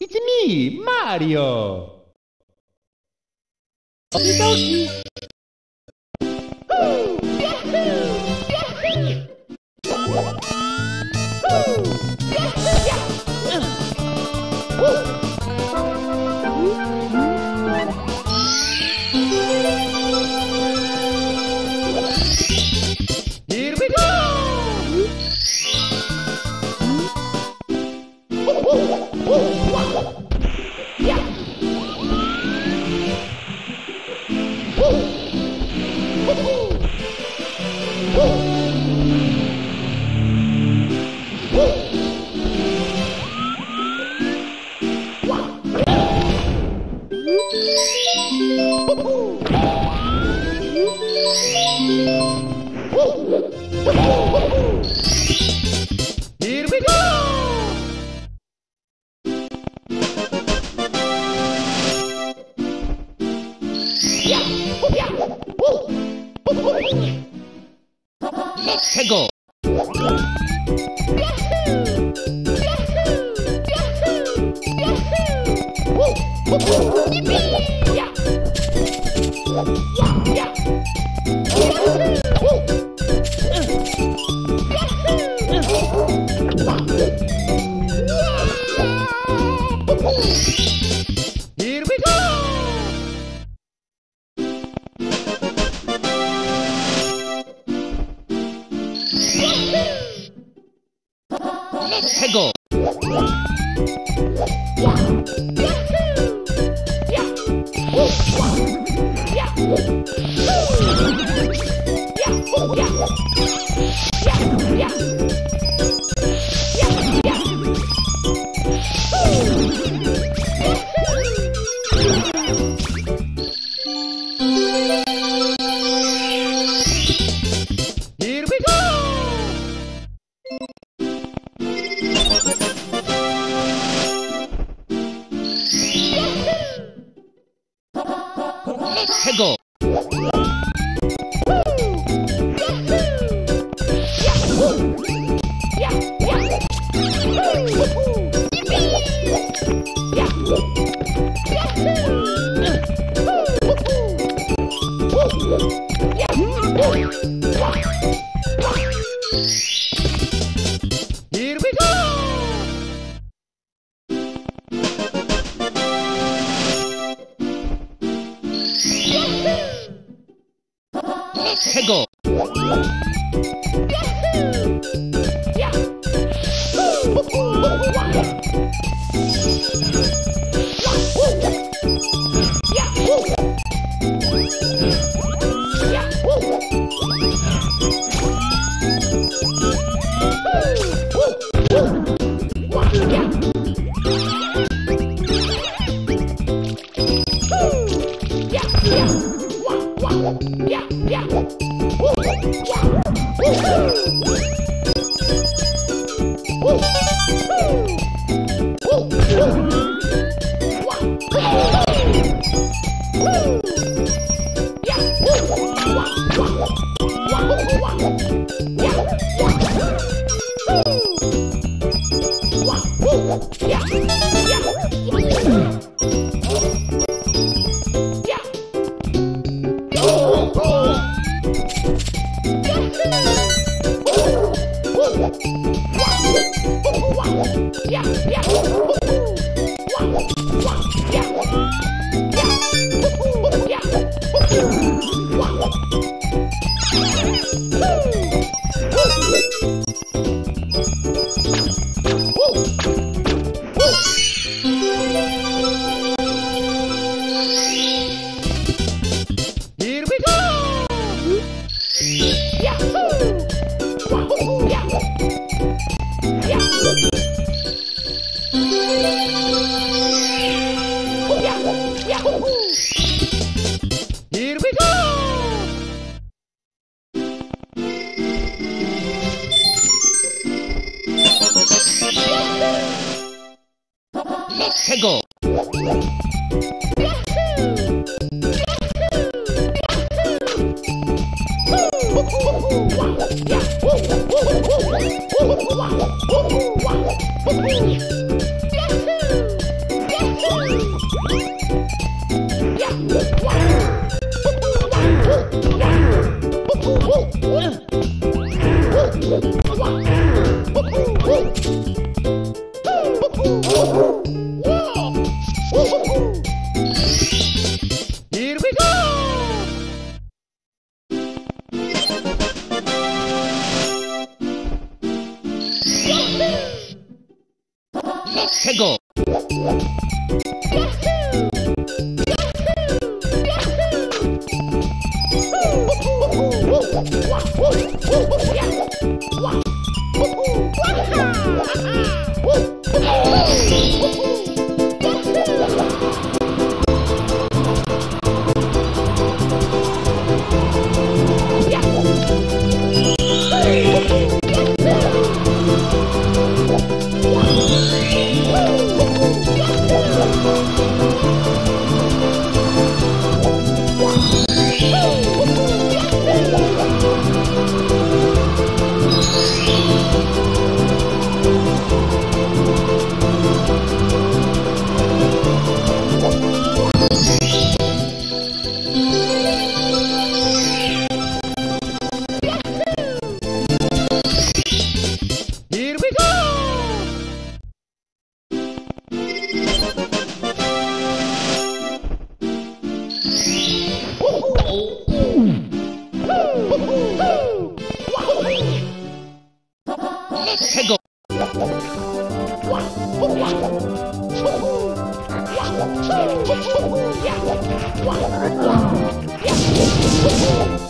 It's me, Mario! Woo! Let's go! Yeah! Woohoo! Yeah! Woohoo! Yeah! What? Yeah.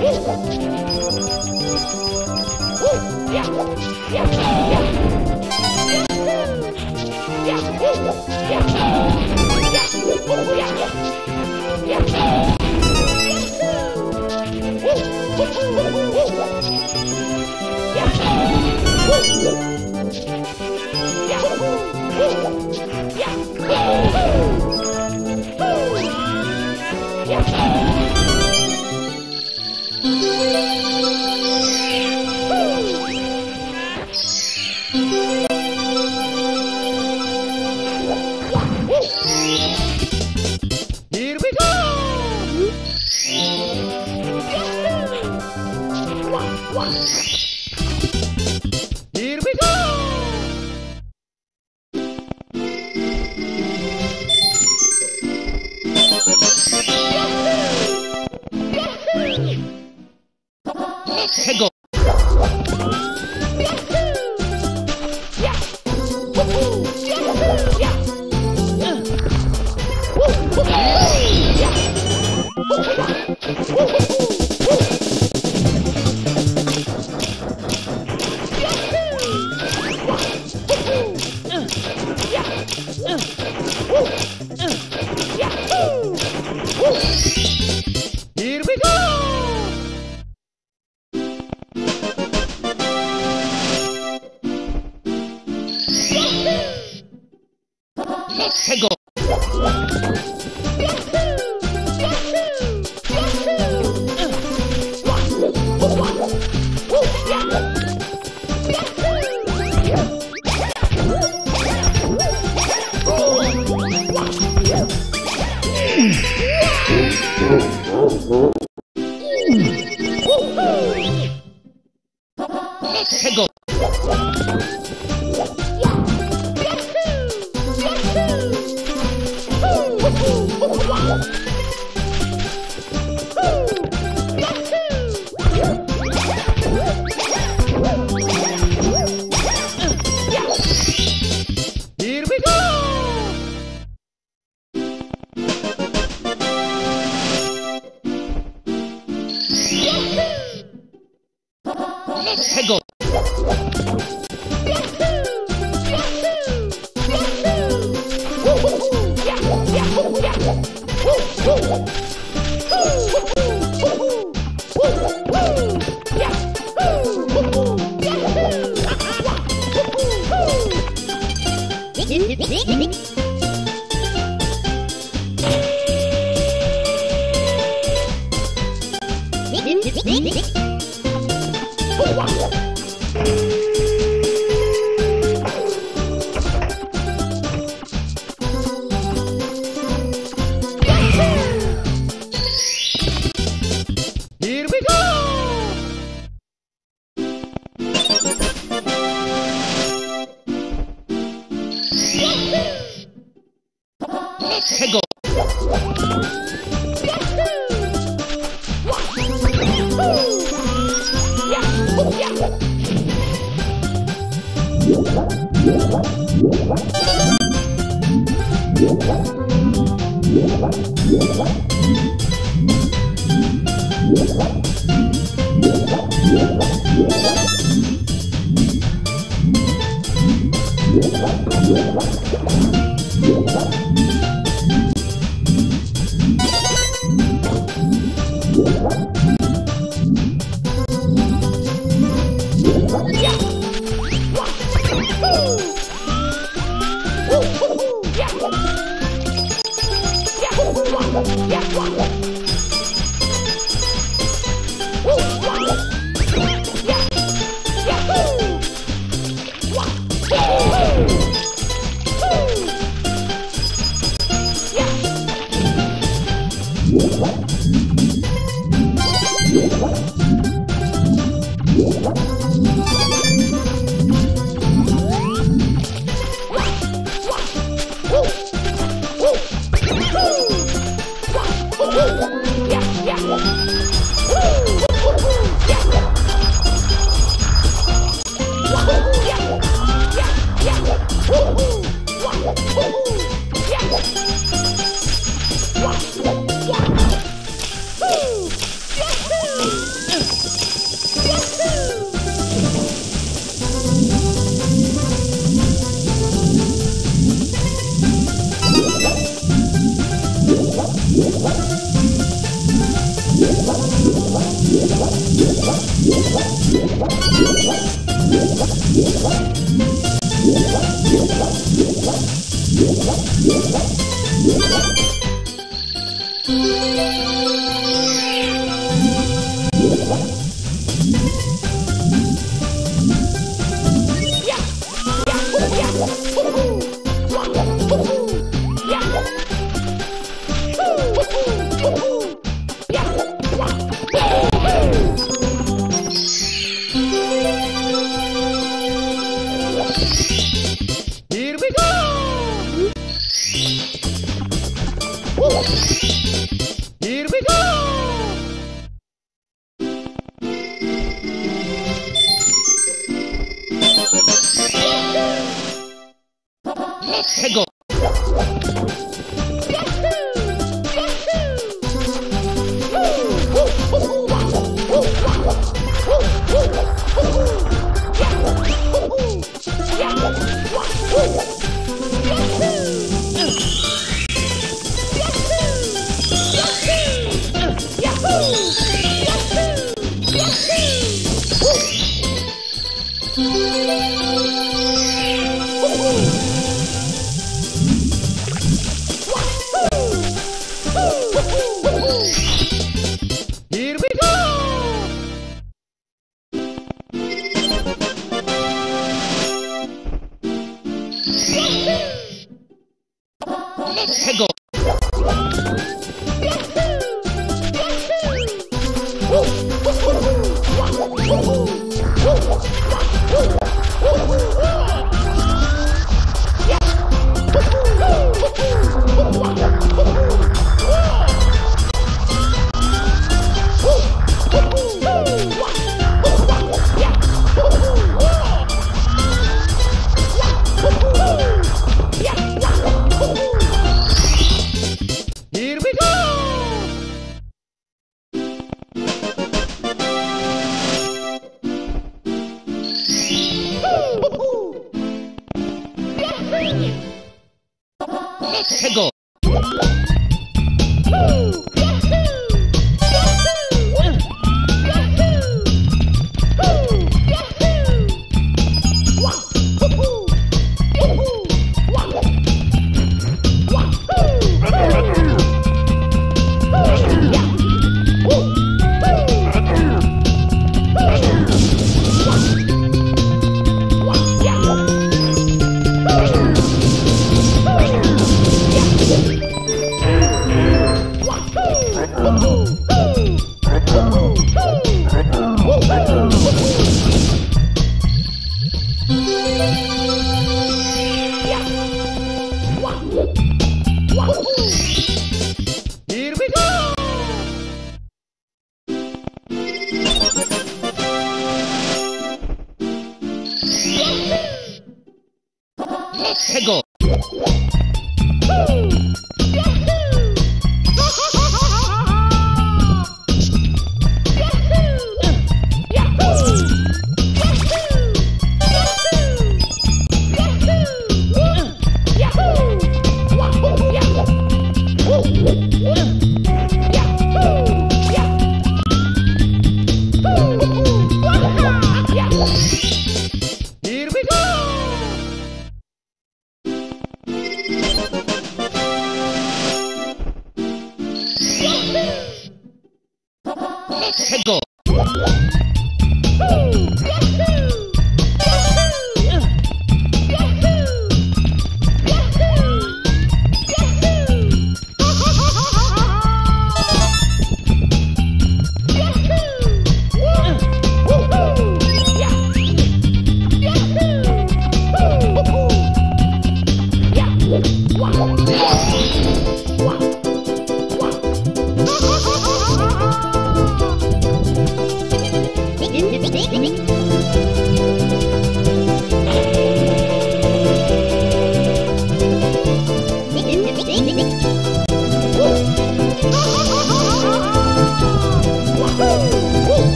Yeah. Yeah! Oh, wow.